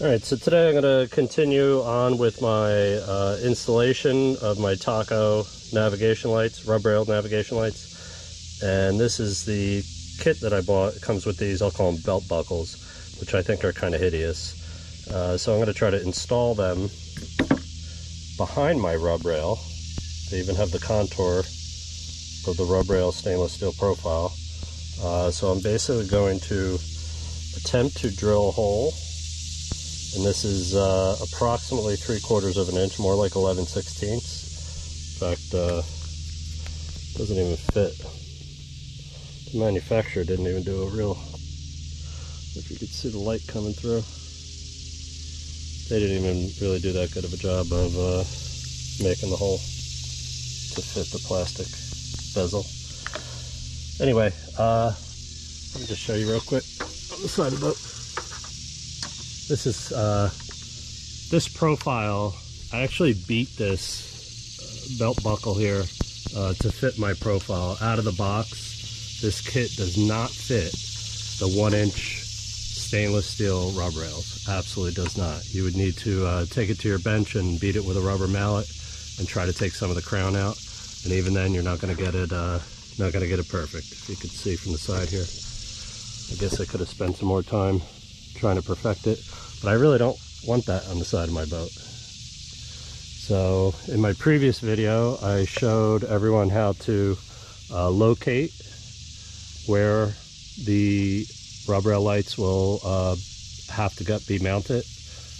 All right, so today I'm going to continue on with my uh, installation of my Taco navigation lights, rub rail navigation lights. And this is the kit that I bought. It comes with these, I'll call them belt buckles, which I think are kind of hideous. Uh, so I'm going to try to install them behind my rub rail. They even have the contour of the rub rail stainless steel profile. Uh, so I'm basically going to attempt to drill a hole and this is uh, approximately three quarters of an inch, more like 11 sixteenths. In fact, uh, doesn't even fit. The manufacturer didn't even do a real, if you could see the light coming through. They didn't even really do that good of a job of uh, making the hole to fit the plastic bezel. Anyway, uh, let me just show you real quick on the side of the boat. This is, uh, this profile, I actually beat this uh, belt buckle here uh, to fit my profile out of the box. This kit does not fit the one inch stainless steel rub rails. Absolutely does not. You would need to uh, take it to your bench and beat it with a rubber mallet and try to take some of the crown out. And even then, you're not going to get it, uh, not going to get it perfect. If you could see from the side here. I guess I could have spent some more time trying to perfect it. But I really don't want that on the side of my boat. So in my previous video, I showed everyone how to uh, locate where the rub rail lights will uh, have to get, be mounted.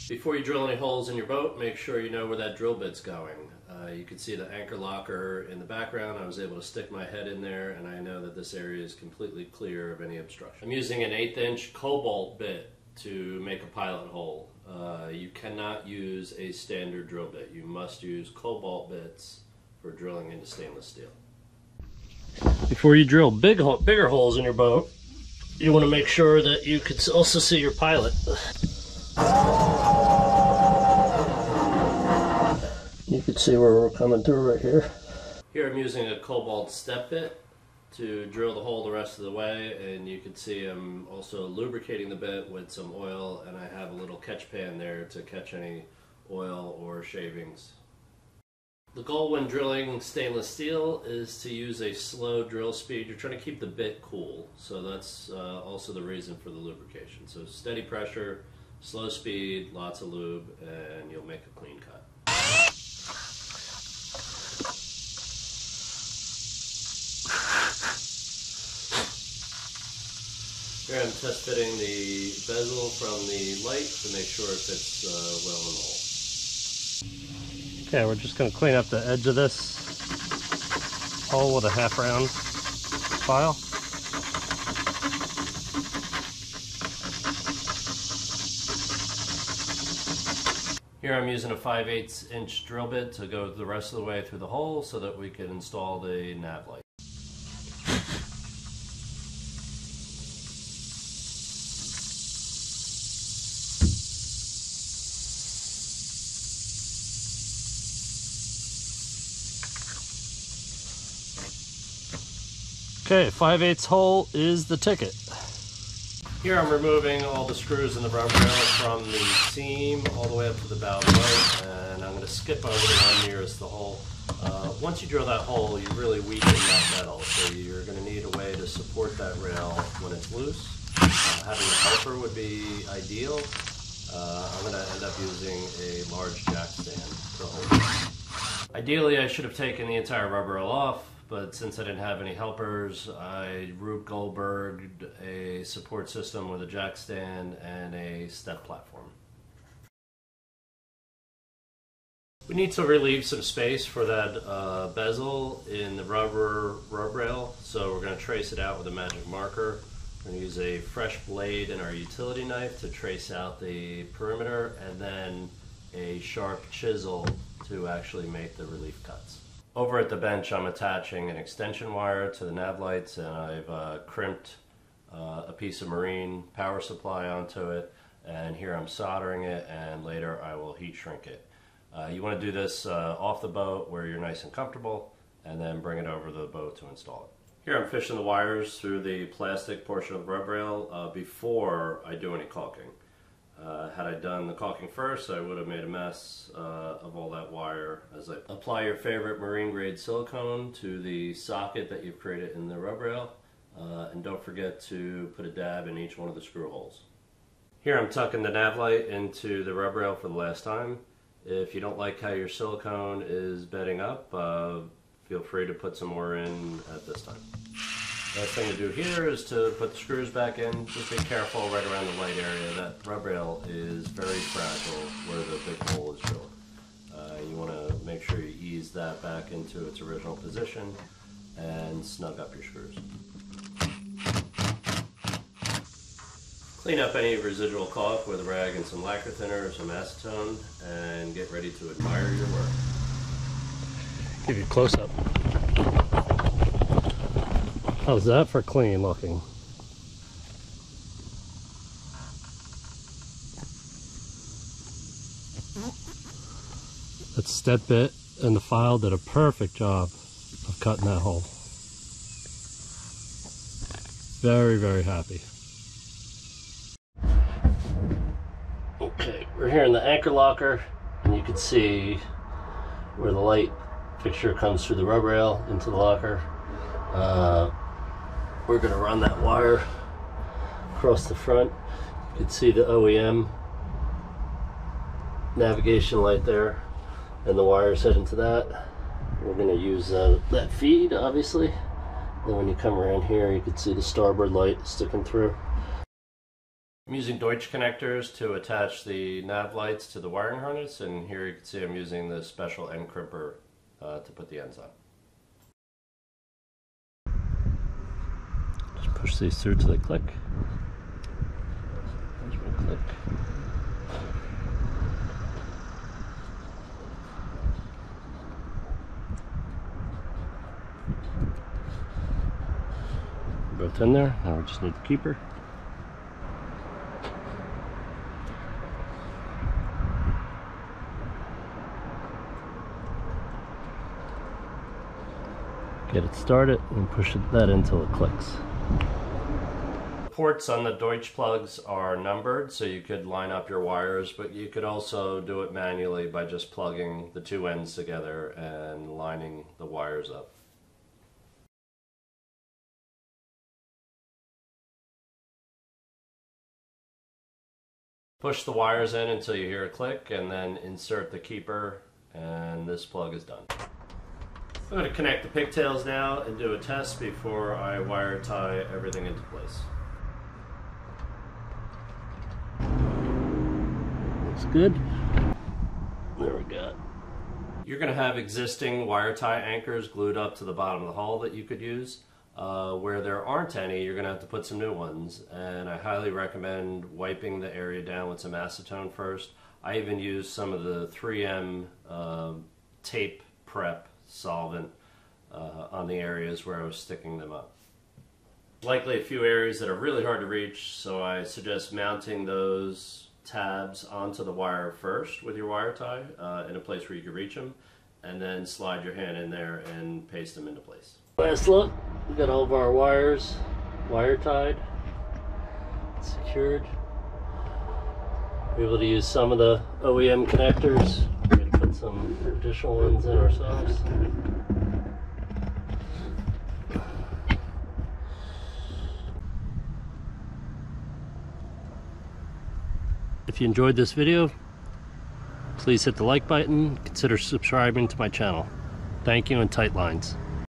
Before you drill any holes in your boat, make sure you know where that drill bit's going. Uh, you can see the anchor locker in the background. I was able to stick my head in there and I know that this area is completely clear of any obstruction. I'm using an eighth inch cobalt bit to make a pilot hole. Uh, you cannot use a standard drill bit. You must use cobalt bits for drilling into stainless steel. Before you drill big, bigger holes in your boat, you want to make sure that you can also see your pilot. You can see where we're coming through right here. Here I'm using a cobalt step bit to drill the hole the rest of the way and you can see I'm also lubricating the bit with some oil and I have a little catch pan there to catch any oil or shavings. The goal when drilling stainless steel is to use a slow drill speed. You're trying to keep the bit cool, so that's uh, also the reason for the lubrication. So steady pressure, slow speed, lots of lube, and you'll make a clean cut. Here I'm test fitting the bezel from the light to make sure it fits uh, well in the hole. Okay, we're just going to clean up the edge of this hole with a half round file. Here I'm using a 5 8 inch drill bit to go the rest of the way through the hole so that we can install the nav light. Okay, 5 8 hole is the ticket. Here I'm removing all the screws in the rubber rail from the seam all the way up to the bow boat, and I'm going to skip over the one nearest the hole. Uh, once you drill that hole, you really weaken that metal, so you're going to need a way to support that rail when it's loose. Uh, having a helper would be ideal. Uh, I'm going to end up using a large jack stand to hold it. Ideally, I should have taken the entire rubber rail off, but since I didn't have any helpers, I Rube Goldberg a support system with a jack stand and a step platform. We need to relieve some space for that uh, bezel in the rubber rub rail, so we're going to trace it out with a magic marker. We're going to use a fresh blade and our utility knife to trace out the perimeter, and then a sharp chisel to actually make the relief cuts. Over at the bench, I'm attaching an extension wire to the nav lights and I've uh, crimped uh, a piece of marine power supply onto it and here I'm soldering it and later I will heat shrink it. Uh, you want to do this uh, off the boat where you're nice and comfortable and then bring it over the boat to install it. Here I'm fishing the wires through the plastic portion of the rub rail uh, before I do any caulking. Uh, had I done the caulking first, I would have made a mess uh, of all that wire. As I apply your favorite marine grade silicone to the socket that you've created in the rub rail, uh, and don't forget to put a dab in each one of the screw holes. Here I'm tucking the nav light into the rub rail for the last time. If you don't like how your silicone is bedding up, uh, feel free to put some more in at this time. Last thing to do here is to put the screws back in. Just be careful right around the light area. That rub rail is very fragile where the big hole is drilled. Uh, you want to make sure you ease that back into its original position and snug up your screws. Clean up any residual caulk with a rag and some lacquer thinner or some acetone and get ready to admire your work. Give you a close up. How's that for clean looking? That step bit and the file did a perfect job of cutting that hole. Very, very happy. Okay, we're here in the anchor locker and you can see where the light fixture comes through the rub rail into the locker. Uh, we're going to run that wire across the front. You can see the OEM navigation light there and the wire set into that. We're going to use uh, that feed obviously. Then when you come around here you can see the starboard light sticking through. I'm using Deutsch connectors to attach the nav lights to the wiring harness and here you can see I'm using the special end crimper uh, to put the ends on. Push these through till they click. There's click. Both in there. Now we just need the keeper. Get it started and push that until it clicks ports on the Deutsch plugs are numbered, so you could line up your wires, but you could also do it manually by just plugging the two ends together and lining the wires up. Push the wires in until you hear a click and then insert the keeper and this plug is done. I'm going to connect the pigtails now and do a test before I wire tie everything into place. Looks good. There we go. You're going to have existing wire tie anchors glued up to the bottom of the hull that you could use. Uh, where there aren't any, you're going to have to put some new ones. And I highly recommend wiping the area down with some acetone first. I even use some of the 3M uh, tape prep solvent uh, on the areas where I was sticking them up. Likely a few areas that are really hard to reach, so I suggest mounting those tabs onto the wire first with your wire tie uh, in a place where you can reach them and then slide your hand in there and paste them into place. Last look, we got all of our wires wire tied, secured. We're able to use some of the OEM connectors. Put some additional ones in ourselves. If you enjoyed this video, please hit the like button, consider subscribing to my channel. Thank you and tight lines.